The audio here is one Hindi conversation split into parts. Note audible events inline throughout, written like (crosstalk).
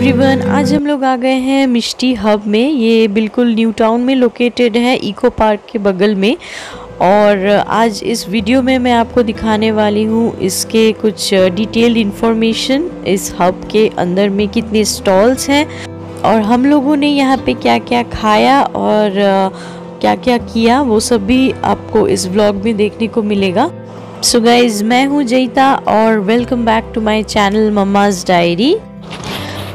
एवरीवन आज हम लोग आ गए हैं मिष्टी हब में। ये बिल्कुल न्यू टाउन में लोकेटेड है इको पार्क के बगल में। और आज इस वीडियो में मैं आपको दिखाने वाली हूँ इसके कुछ डिटेल्ड इन्फॉर्मेशन इस हब के अंदर में कितने स्टॉल्स हैं। और हम लोगों ने यहाँ पे क्या क्या खाया और क्या क्या किया, वो सब भी आपको इस ब्लॉग में देखने को मिलेगा। सो so गाइज़ मैं हूँ जईता और welcome back to my channel mumma's diary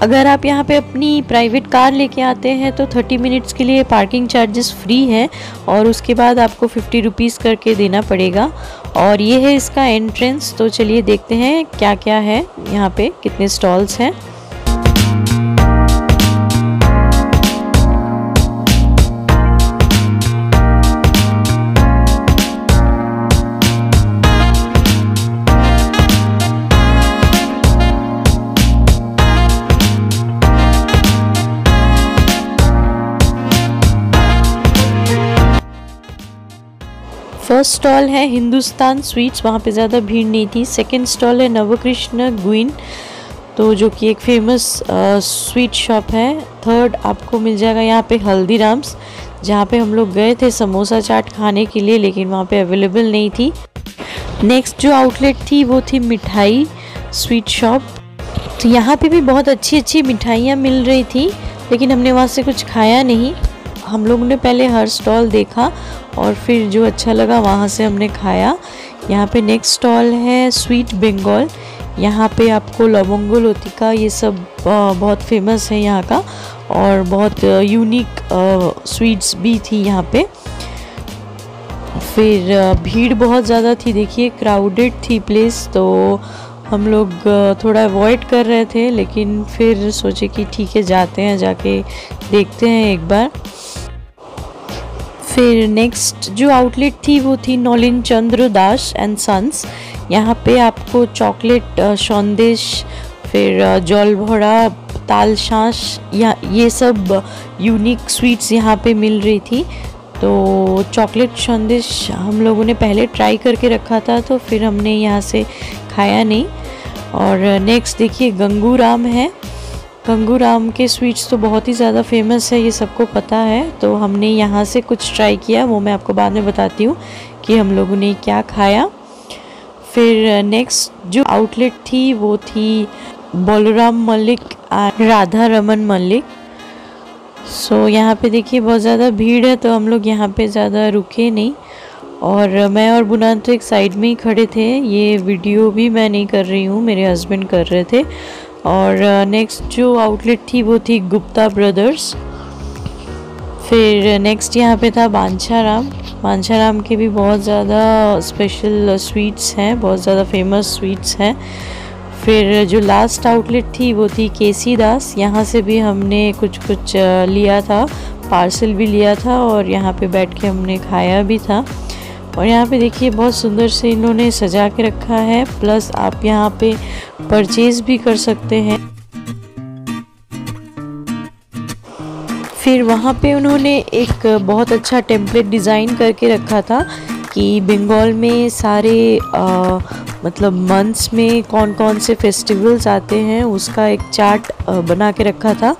अगर आप यहाँ पे अपनी प्राइवेट कार लेके आते हैं तो 30 मिनट्स के लिए पार्किंग चार्जेस फ्री है और उसके बाद आपको 50 रुपीज़ करके देना पड़ेगा। और ये है इसका एंट्रेंस तो चलिए देखते हैं क्या क्या है यहाँ पे, कितने स्टॉल्स हैं। फ़र्स्ट स्टॉल है हिंदुस्तान स्वीट्स, वहाँ पे ज़्यादा भीड़ नहीं थी। सेकंड स्टॉल है नवकृष्ण गुइन तो जो कि एक फ़ेमस स्वीट शॉप है। थर्ड आपको मिल जाएगा यहाँ पे हल्दीराम्स, जहाँ पे हम लोग गए थे समोसा चाट खाने के लिए, लेकिन वहाँ पे अवेलेबल नहीं थी। नेक्स्ट जो आउटलेट थी, वो थी मिठाई स्वीट शॉप। तो यहाँ पे भी बहुत अच्छी अच्छी मिठाइयाँ मिल रही थी, लेकिन हमने वहाँ से कुछ खाया नहीं। हम लोग ने पहले हर स्टॉल देखा और फिर जो अच्छा लगा वहाँ से हमने खाया। यहाँ पे नेक्स्ट स्टॉल है स्वीट बंगाल यहाँ पे आपको लवंगो लोतिका ये सब बहुत फ़ेमस है यहाँ का और बहुत यूनिक स्वीट्स भी थी यहाँ पे। फिर भीड़ बहुत ज़्यादा थी। देखिए क्राउडेड थी प्लेस तो हम लोग थोड़ा अवॉइड कर रहे थे, लेकिन फिर सोचे कि ठीक है, जाते हैं, जाके देखते हैं एक बार। फिर नेक्स्ट जो आउटलेट थी वो थी नौलिन चंद्र दास एंड सन्स यहाँ पे आपको चॉकलेट सौंदेश, फिर जल भरा, ताल शाँस या, ये सब यूनिक स्वीट्स यहाँ पे मिल रही थी। तो चॉकलेट संदेश हम लोगों ने पहले ट्राई करके रखा था तो फिर हमने यहाँ से खाया नहीं। और नेक्स्ट देखिए गंगू राम है। गंगू राम के स्वीट्स तो बहुत ही ज़्यादा फ़ेमस है ये सबको पता है। तो हमने यहाँ से कुछ ट्राई किया वो मैं आपको बाद में बताती हूँ कि हम लोगों ने क्या खाया। फिर नेक्स्ट जो आउटलेट थी वो थी बलराम मलिक राधा रमन मलिक सो so, यहाँ पे देखिए बहुत ज़्यादा भीड़ है तो हम लोग यहाँ पे ज़्यादा रुके नहीं। और मैं और बुनान तो एक साइड में ही खड़े थे ये वीडियो भी मैं नहीं कर रही हूँ मेरे हस्बैंड कर रहे थे। और नेक्स्ट जो आउटलेट थी वो थी गुप्ता ब्रदर्स फिर नेक्स्ट यहाँ पे था बांछाराम. बांछाराम के भी बहुत ज़्यादा स्पेशल स्वीट्स हैं, बहुत ज़्यादा फ़ेमस स्वीट्स हैं. फिर जो लास्ट आउटलेट थी वो थी केसी दास. यहाँ से भी हमने कुछ कुछ लिया था पार्सल भी लिया था और यहाँ पे बैठ के हमने खाया भी था. और यहाँ पे देखिए बहुत सुंदर से इन्होंने सजा के रखा है। प्लस आप यहाँ पे परचेज भी कर सकते हैं। फिर वहाँ पे उन्होंने एक बहुत अच्छा टेम्पलेट डिज़ाइन करके रखा था कि बंगाल में सारे आ, मतलब मंथ्स में कौन कौन से फेस्टिवल्स आते हैं उसका एक चार्ट बना के रखा था।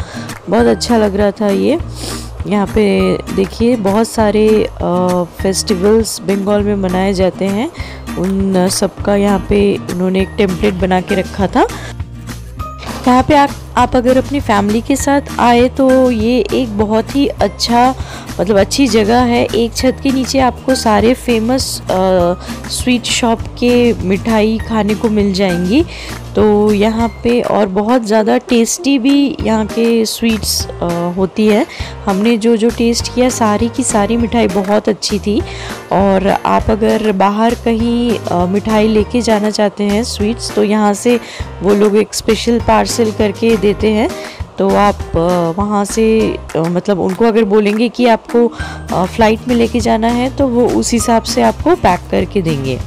बहुत अच्छा लग रहा था ये। यहाँ पे देखिए बहुत सारे फेस्टिवल्स बंगाल में मनाए जाते हैं। उन सबका यहाँ पे उन्होंने एक टेम्पलेट बना के रखा था। यहाँ पे आप आप अगर अपनी फैमिली के साथ आए तो ये एक बहुत ही अच्छा मतलब अच्छी जगह है। एक छत के नीचे आपको सारे फ़ेमस स्वीट शॉप के मिठाई खाने को मिल जाएँगी। तो यहाँ पे और बहुत ज़्यादा टेस्टी भी यहाँ के स्वीट्स होती है। हमने जो जो टेस्ट किया सारी की सारी मिठाई बहुत अच्छी थी। और आप अगर बाहर कहीं आ, मिठाई लेके जाना चाहते हैं स्वीट्स तो यहाँ से वो लोग एक स्पेशल पार्सल करके देते हैं तो आप वहाँ से मतलब उनको अगर बोलेंगे कि आपको फ़्लाइट में लेके जाना है तो वो उस हिसाब से आपको पैक करके देंगे।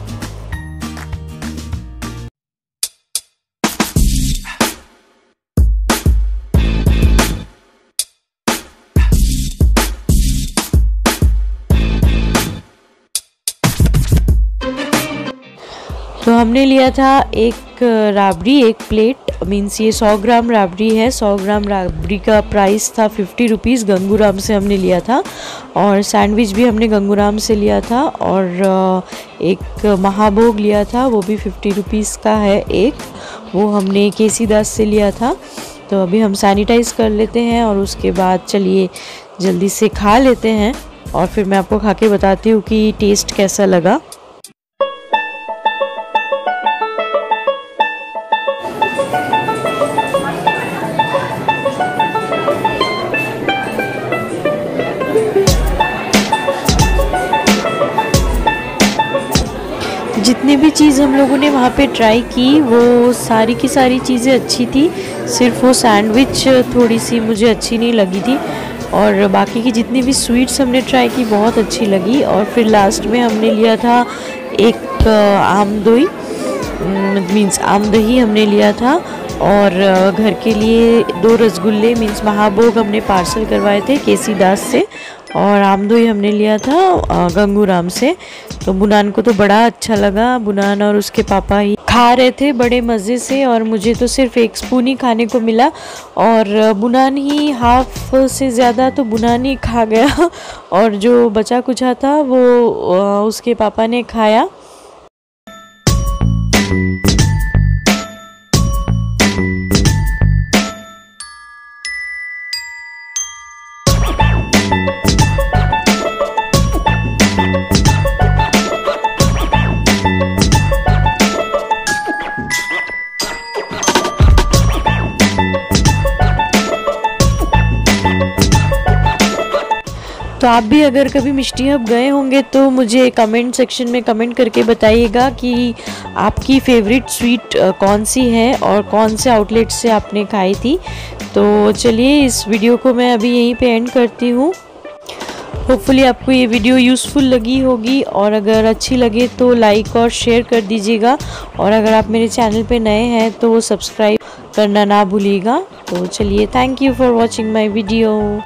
तो हमने लिया था एक राबड़ी, एक प्लेट मीन्स ये 100 ग्राम राबड़ी है। 100 ग्राम राबड़ी का प्राइस था फिफ्टी रुपीज़ गंगूराम से हमने लिया था। और सैंडविच भी हमने गंगूराम से लिया था। और एक महाभोग लिया था। वो भी फिफ्टी रुपीज़ का है एक। वो हमने केसी दास से लिया था। तो अभी हम सैनिटाइज़ कर लेते हैं और उसके बाद चलिए जल्दी से खा लेते हैं। और फिर मैं आपको खा के बताती हूँ कि टेस्ट कैसा लगा। जितनी भी चीज़ हम लोगों ने वहाँ पे ट्राई की, वो सारी की सारी चीज़ें अच्छी थी। सिर्फ़ वो सैंडविच थोड़ी सी मुझे अच्छी नहीं लगी थी और बाकी की जितनी भी स्वीट्स हमने ट्राई की, बहुत अच्छी लगी और फिर लास्ट में हमने लिया था एक आम दही मीन्स आम दही हमने लिया था और घर के लिए दो रसगुल्ले मीन्स महाभोग हमने पार्सल करवाए थे केसी दास से और आमदोई हमने लिया था गंगूराम से। तो बुनान को तो बड़ा अच्छा लगा, बुनान और उसके पापा ही खा रहे थे बड़े मज़े से और मुझे तो सिर्फ़ एक स्पून ही खाने को मिला। और बुनान ही हाफ़ से ज़्यादा तो बुनान ही खा गया। (laughs) और जो बचा कुचा था वो उसके पापा ने खाया। तो आप भी अगर कभी मिष्टी हब गए होंगे तो मुझे कमेंट सेक्शन में कमेंट करके बताइएगा कि आपकी फेवरेट स्वीट कौन सी है और कौन से आउटलेट से आपने खाई थी। तो चलिए, इस वीडियो को मैं अभी यहीं पे एंड करती हूँ। होपफुली आपको ये वीडियो यूज़फुल लगी होगी और अगर अच्छी लगे तो लाइक और शेयर कर दीजिएगा। और अगर आप मेरे चैनल पे नए हैं तो सब्सक्राइब करना ना भूलिएगा। तो चलिए thank you for watching my video